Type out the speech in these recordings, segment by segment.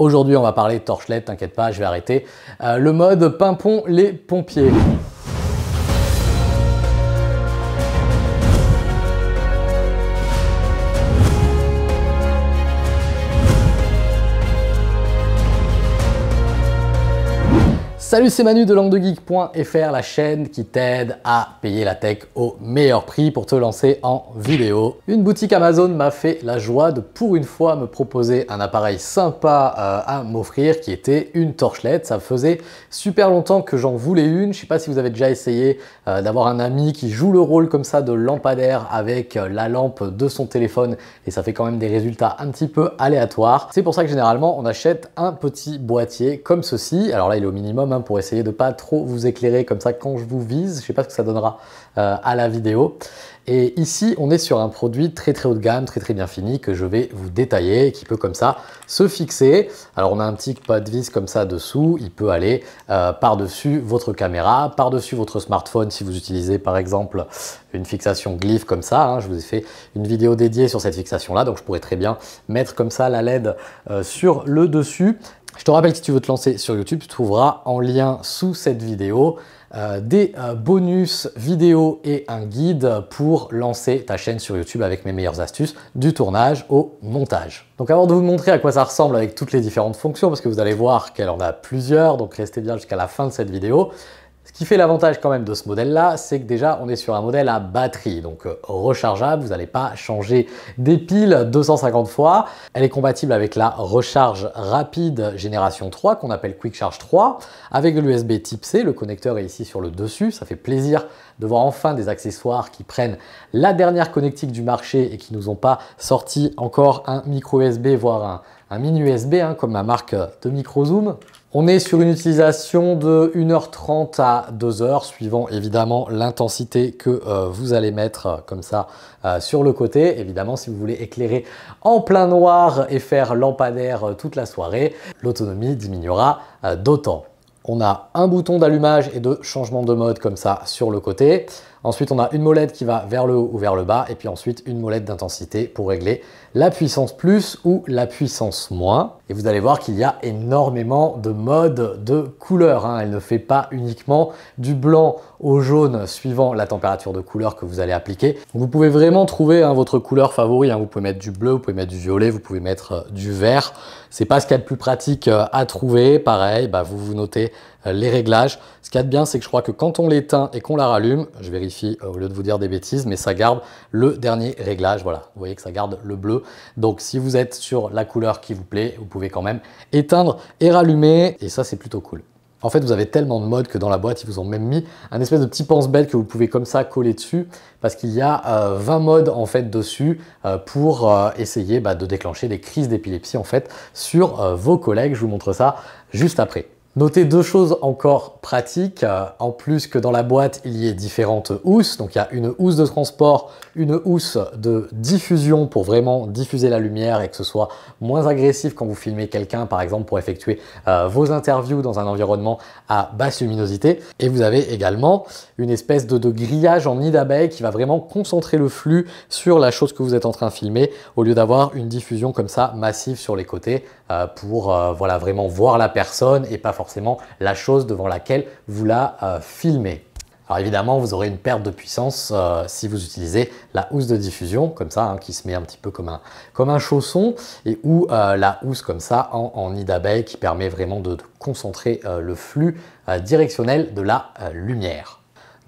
Aujourd'hui, on va parler de torchette, t'inquiète pas, je vais arrêter. Euh, le mode pimpon les pompiers. Salut, c'est Manu de languedegeek.fr, la chaîne qui t'aide à payer la tech au meilleur prix pour te lancer en vidéo. Une boutique Amazon m'a fait la joie de pour une fois me proposer un appareil sympa euh, à m'offrir qui était une torchelette. Ça faisait super longtemps que j'en voulais une. Je sais pas si vous avez déjà essayé euh, d'avoir un ami qui joue le rôle comme ça de lampadaire avec euh, la lampe de son téléphone et ça fait quand même des résultats un petit peu aléatoires. C'est pour ça que généralement on achète un petit boîtier comme ceci. Alors là il est au minimum pour essayer de pas trop vous éclairer comme ça quand je vous vise. Je sais pas ce que ça donnera euh, à la vidéo. Et ici, on est sur un produit très très haut de gamme, très très bien fini que je vais vous détailler qui peut comme ça se fixer. Alors on a un petit pas de vis comme ça dessous, il peut aller euh, par-dessus votre caméra, par-dessus votre smartphone si vous utilisez par exemple une fixation glyph comme ça. Hein. Je vous ai fait une vidéo dédiée sur cette fixation là, donc je pourrais très bien mettre comme ça la LED euh, sur le dessus. Je te rappelle que si tu veux te lancer sur YouTube, tu trouveras en lien sous cette vidéo euh, des euh, bonus vidéos et un guide pour lancer ta chaîne sur YouTube avec mes meilleures astuces du tournage au montage. Donc avant de vous montrer à quoi ça ressemble avec toutes les différentes fonctions, parce que vous allez voir qu'elle en a plusieurs, donc restez bien jusqu'à la fin de cette vidéo, ce qui fait l'avantage quand même de ce modèle-là, c'est que déjà on est sur un modèle à batterie, donc euh, rechargeable, vous n'allez pas changer des piles 250 fois. Elle est compatible avec la recharge rapide génération 3 qu'on appelle Quick Charge 3, avec de l'USB type C, le connecteur est ici sur le dessus, ça fait plaisir de voir enfin des accessoires qui prennent la dernière connectique du marché et qui nous ont pas sorti encore un micro USB, voire un, mini USB, hein, comme ma marque de micro zoom. On est sur une utilisation de 1h30 à 2h, suivant évidemment l'intensité que euh, vous allez mettre euh, comme ça euh, sur le côté. Évidemment, si vous voulez éclairer en plein noir et faire lampadaire toute la soirée, l'autonomie diminuera d'autant. On a un bouton d'allumage et de changement de mode comme ça sur le côté. Ensuite, on a une molette qui va vers le haut ou vers le bas, et puis ensuite une molette d'intensité pour régler la puissance plus ou la puissance moins. Et vous allez voir qu'il y a énormément de modes de couleur. Hein. Elle ne fait pas uniquement du blanc au jaune suivant la température de couleur que vous allez appliquer. Vous pouvez vraiment trouver hein, votre couleur favori. Hein. Vous pouvez mettre du bleu, vous pouvez mettre du violet, vous pouvez mettre euh, du vert. C'est pas ce qu'il y a de plus pratique euh, à trouver. Pareil, bah, vous vous notez les réglages. Ce qu'il y a de bien, c'est que je crois que quand on l'éteint et qu'on la rallume, je vérifie euh, au lieu de vous dire des bêtises, mais ça garde le dernier réglage. Voilà, vous voyez que ça garde le bleu. Donc si vous êtes sur la couleur qui vous plaît, vous pouvez quand même éteindre et rallumer. Et ça, c'est plutôt cool. En fait, vous avez tellement de modes que dans la boîte, ils vous ont même mis un espèce de petit pense-bête que vous pouvez comme ça coller dessus parce qu'il y a 20 euh, modes en fait dessus pour essayer bah, de déclencher des crises d'épilepsie en fait sur vos collègues. Je vous montre ça juste après. Notez deux choses encore pratiques, euh, en plus que dans la boîte il y ait différentes housses, donc il y a une housse de transport, une housse de diffusion pour vraiment diffuser la lumière et que ce soit moins agressif quand vous filmez quelqu'un par exemple pour effectuer euh, vos interviews dans un environnement à basse luminosité. Et vous avez également une espèce de, grillage en nid d'abeille qui va vraiment concentrer le flux sur la chose que vous êtes en train de filmer au lieu d'avoir une diffusion comme ça massive sur les côtés euh, pour voilà, vraiment voir la personne et pas forcément la chose devant laquelle vous la euh, filmez. Alors évidemment, vous aurez une perte de puissance euh, si vous utilisez la housse de diffusion, comme ça, hein, qui se met un petit peu comme un, comme un chausson, et ou euh, la housse comme ça en, nid d'abeille qui permet vraiment de, concentrer le flux directionnel de la lumière.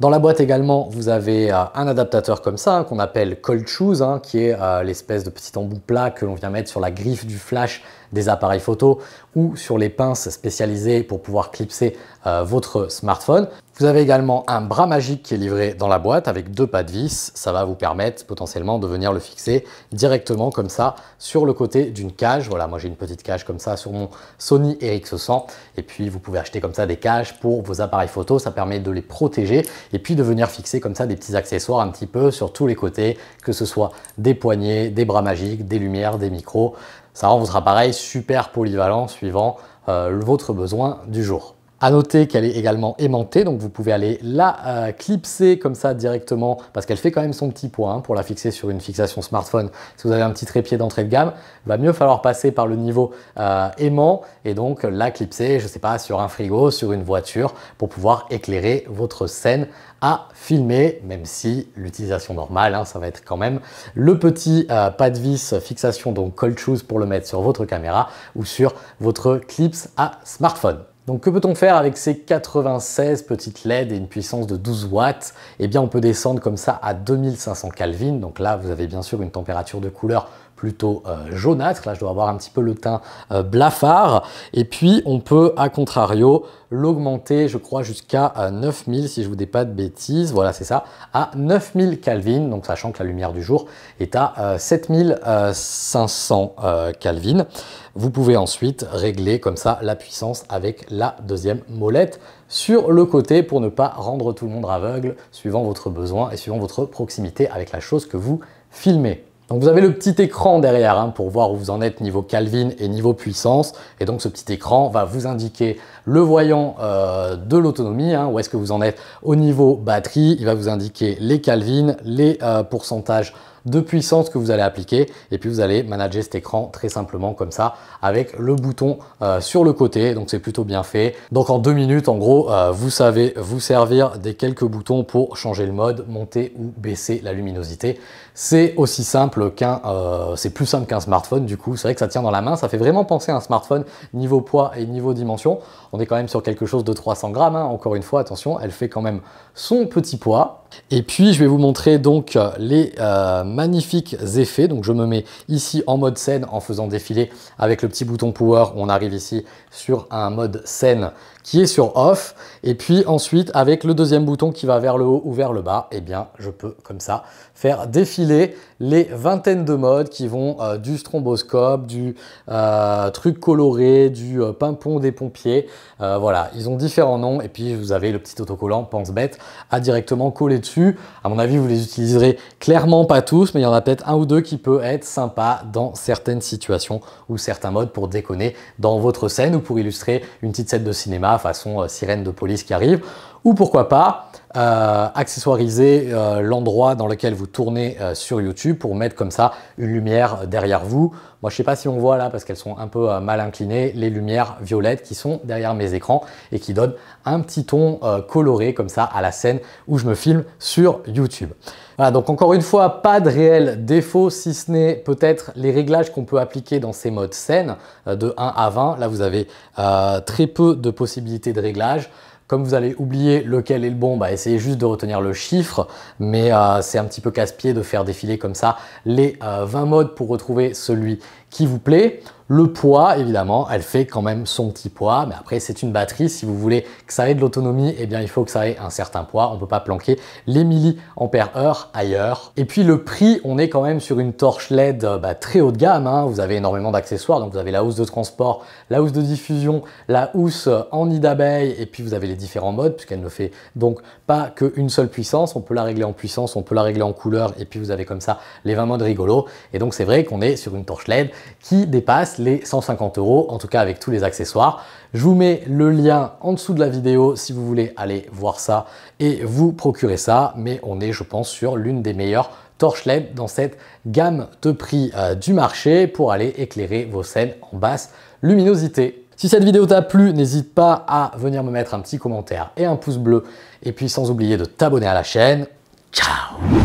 Dans la boîte également, vous avez un adaptateur comme ça, hein, qu'on appelle Cold Shoes, hein, qui est l'espèce de petit embout plat que l'on vient mettre sur la griffe du flash des appareils photo ou sur les pinces spécialisées pour pouvoir clipser euh, votre smartphone. Vous avez également un bras magique qui est livré dans la boîte avec deux pas de vis. Ça va vous permettre potentiellement de venir le fixer directement comme ça sur le côté d'une cage. Voilà, moi j'ai une petite cage comme ça sur mon Sony RX100 et puis vous pouvez acheter comme ça des cages pour vos appareils photo. Ça permet de les protéger et puis de venir fixer comme ça des petits accessoires un petit peu sur tous les côtés, que ce soit des poignées, des bras magiques, des lumières, des micros. Ça rend votre appareil super polyvalent suivant euh, votre besoin du jour. À noter qu'elle est également aimantée, donc vous pouvez aller la euh, clipser comme ça directement, parce qu'elle fait quand même son petit poids hein, pour la fixer sur une fixation smartphone. Si vous avez un petit trépied d'entrée de gamme, va mieux falloir passer par le niveau euh, aimant et donc la clipser, je sais pas, sur un frigo, sur une voiture, pour pouvoir éclairer votre scène à filmer, même si l'utilisation normale, hein, ça va être quand même le petit euh, pas de vis fixation, donc cold shoes pour le mettre sur votre caméra ou sur votre clips à smartphone. Donc que peut-on faire avec ces 96 petites LED et une puissance de 12 watts? Eh bien on peut descendre comme ça à 2500 Kelvin. Donc là vous avez bien sûr une température de couleur plutôt euh, jaunâtre. Là, je dois avoir un petit peu le teint euh, blafard. Et puis, on peut, à contrario, l'augmenter, je crois, jusqu'à 9000, euh, si je vous dis pas de bêtises. Voilà, c'est ça, à 9000 Kelvin. Donc, sachant que la lumière du jour est à 7500 Kelvin. Vous pouvez ensuite régler comme ça la puissance avec la deuxième molette sur le côté pour ne pas rendre tout le monde aveugle suivant votre besoin et suivant votre proximité avec la chose que vous filmez. Donc vous avez le petit écran derrière hein, pour voir où vous en êtes niveau Calvin et niveau puissance. Et donc ce petit écran va vous indiquer le voyant euh, de l'autonomie, hein, où est-ce que vous en êtes au niveau batterie. Il va vous indiquer les Calvin, les euh, pourcentages de puissance que vous allez appliquer. Et puis vous allez manager cet écran très simplement comme ça avec le bouton euh, sur le côté. Donc c'est plutôt bien fait. Donc en deux minutes en gros euh, vous savez vous servir des quelques boutons pour changer le mode monter ou baisser la luminosité. C'est aussi simple qu'un euh, c'est plus simple qu'un smartphone du coup. C'est vrai que ça tient dans la main. Ça fait vraiment penser à un smartphone niveau poids et niveau dimension. On est quand même sur quelque chose de 300 grammes hein. encore une fois attention elle fait quand même son petit poids et puis je vais vous montrer donc les magnifiques effets. Donc je me mets ici en mode scène en faisant défiler avec le petit bouton power. On arrive ici sur un mode scène qui est sur off. Et puis ensuite, avec le deuxième bouton qui va vers le haut ou vers le bas, eh bien, je peux comme ça faire défiler les vingtaines de modes qui vont euh, du stromboscope, du euh, truc coloré, du euh, pimpon des pompiers. voilà, ils ont différents noms. Et puis, vous avez le petit autocollant pense bête à directement coller dessus. À mon avis, vous les utiliserez clairement pas tous, mais il y en a peut-être un ou deux qui peut être sympa dans certaines situations ou certains modes pour déconner dans votre scène ou pour illustrer une petite scène de cinéma façon euh, sirène de police qui arrive, ou pourquoi pas euh, accessoiriser euh, l'endroit dans lequel vous tournez sur YouTube pour mettre comme ça une lumière derrière vous. Moi, je sais pas si on voit là parce qu'elles sont un peu mal inclinées, les lumières violettes qui sont derrière mes écrans et qui donnent un petit ton coloré comme ça à la scène où je me filme sur YouTube. Voilà, donc encore une fois, pas de réel défaut si ce n'est peut-être les réglages qu'on peut appliquer dans ces modes scène euh, de 1 à 20. Là, vous avez euh, très peu de possibilités de réglage. Comme vous allez oublier lequel est le bon, bah essayez juste de retenir le chiffre, mais euh, c'est un petit peu casse-pied de faire défiler comme ça les 20 modes pour retrouver celui qui vous plaît. Le poids, évidemment, elle fait quand même son petit poids, mais après c'est une batterie. Si vous voulez que ça ait de l'autonomie, eh bien il faut que ça ait un certain poids. On ne peut pas planquer les milliampères heure ailleurs. Et puis le prix, on est quand même sur une torche LED bah, très haut de gamme. Hein. Vous avez énormément d'accessoires, donc vous avez la housse de transport, la housse de diffusion, la housse en nid d'abeille, et puis vous avez les différents modes, puisqu'elle ne fait donc pas qu'une seule puissance. On peut la régler en puissance, on peut la régler en couleur, et puis vous avez comme ça les 20 modes rigolos. Et donc c'est vrai qu'on est sur une torche LED qui dépasse les 150 euros, en tout cas avec tous les accessoires. Je vous mets le lien en dessous de la vidéo si vous voulez aller voir ça et vous procurer ça, mais on est je pense sur l'une des meilleures torches LED dans cette gamme de prix euh, du marché pour aller éclairer vos scènes en basse luminosité. Si cette vidéo t'a plu, n'hésite pas à venir me mettre un petit commentaire et un pouce bleu. Et puis sans oublier de t'abonner à la chaîne. Ciao